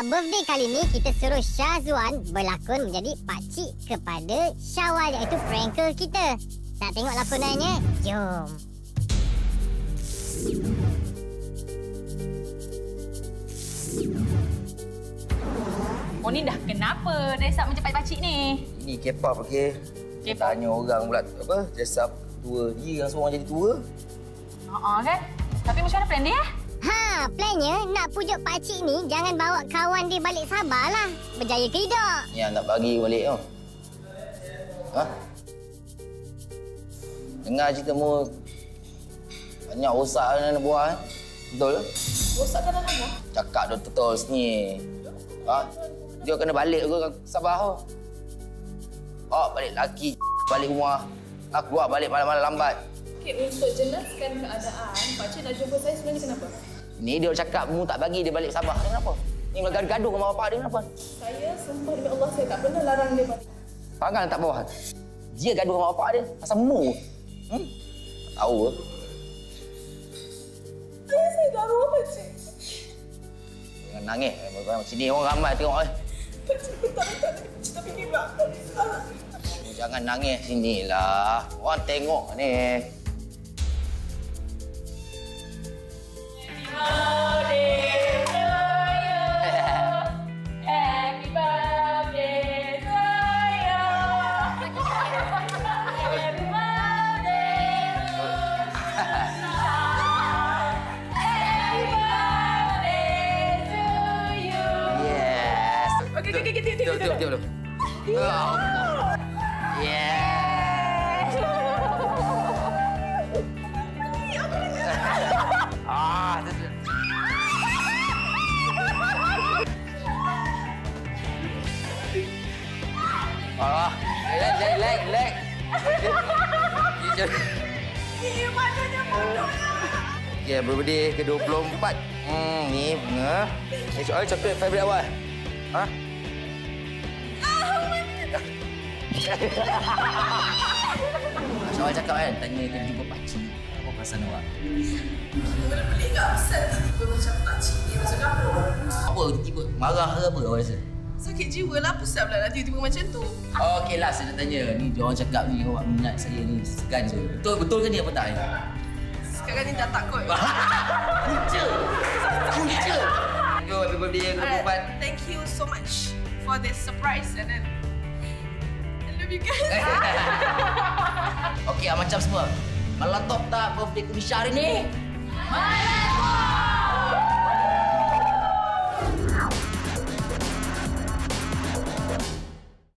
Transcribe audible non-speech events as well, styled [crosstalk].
Ha, birthday kali ni kita suruh Syazwan berlakon menjadi pakcik kepada Syawal iaitu pranker kita. Nak tengok lakonannya? Jom. Oh ni dah kenapa dress up macam pakcik ni? Ini K-pop okey. K-pop? Tanya orang pula apa dress up tua. Dia yang seorang jadi tua. Haa kan? Tapi macam mana plan dia? Ha, plannya nak pujuk pakcik ni jangan bawa kawan dia balik Sabah lah. Berjaya ke tidak? Yang nak bagi balik tau. Ha? Dengar cerita mu banyak rosak yang nak buat. eh? Betul ke? Rosakkan anak mu? Cakap dah betul sini. Ha? Dia kena balik ke Sabah tu. Oh, balik laki balik rumah. Nak keluar balik malam-malam lambat. Okey, untuk jelaskan keadaan, Pakcik nak jumpa saya sebenarnya kenapa? Ni dia cakap mu tak bagi dia balik Sabah. Kenapa? Ni gaduh dengan bapak dia kenapa? Saya sumpah demi Allah saya tak pernah larang dia balik. Panggil tak bawah. Dia gaduh dengan bapak dia. Asal mu. Hmm? Tak tahu ke? Ayah saya darah Pakcik. Jangan nangis. Sini orang ramai tengok. Eh. Pakcik tak tak tak fikir. Jangan nangis sinilah. Orang tengok ni. Tengok, Tengok, tengok, tengok. Oh. Yes. Ah. Ah, leg, leg, leg, leg. Ini maknanya bodoh. Okay, birthday ke-24. Hmm, ni bunga. Ni soal coklat favourite awak. Ha? Soal cakap kan, tanya kena jumpa pakcik. Apa perasaan awak? Boleh pelik tak? Asal tiba-tiba macam Pakcik ni macam apa? Apa tiba marah ke apa awak rasa? Sakit jiwa lah pusat pula lah tiba-tiba macam tu. Oh, okey lah, saya nak tanya. Ni dia orang cakap ni awak minat saya ni segan je. Betul betul ke ni apa tak? Sekarang ni dah takut. [laughs] Punca. Punca. Yo, happy birthday yang ke-24. Alright, thank you so much for this surprise and then I love you guys. [laughs] Okey, ah, macam semua. Malam top tak birthday Kumisha hari ni? Malam